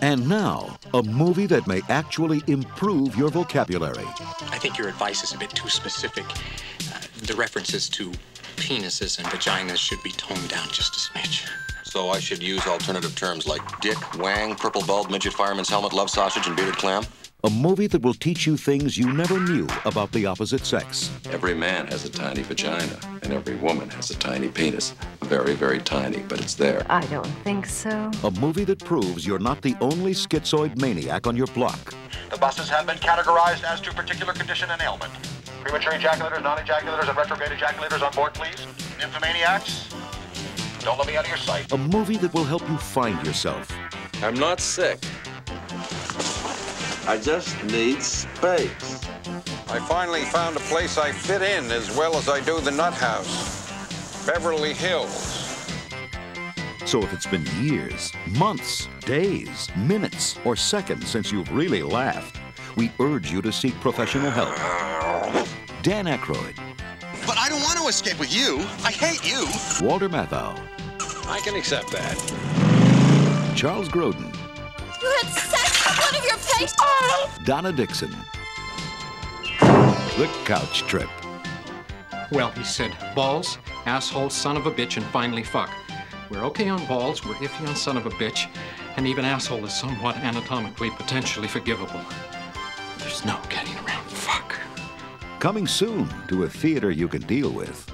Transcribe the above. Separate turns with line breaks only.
And now, a movie that may actually improve your vocabulary.
I think your advice is a bit too specific. Uh, the references to penises and vaginas should be toned down just a smidge.
So I should use alternative terms like dick, wang, purple bulb, midget fireman's helmet, love sausage, and bearded clam?
A movie that will teach you things you never knew about the opposite sex.
Every man has a tiny vagina, and every woman has a tiny penis. Very, very tiny, but it's there.
I don't think so.
A movie that proves you're not the only schizoid maniac on your block.
The buses have been categorized as to particular condition and ailment. Premature ejaculators, non-ejaculators, and retrograde ejaculators on board, please. Nymphomaniacs, don't let me out of your sight.
A movie that will help you find yourself.
I'm not sick. I just need space.
I finally found a place I fit in as well as I do the nut house. Beverly Hills.
So if it's been years, months, days, minutes, or seconds since you've really laughed, we urge you to seek professional help. Dan Aykroyd,
But I don't want to escape with you. I hate you.
Walter Matthau,
I can accept that.
Charles Grodin,
You had sex with one of your patients? Oh.
Donna Dixon. The Couch Trip.
Well, he said, balls, asshole, son of a bitch, and finally fuck. We're okay on balls, we're iffy on son of a bitch, and even asshole is somewhat anatomically potentially forgivable. There's no getting around fuck.
Coming soon to a theater you can deal with.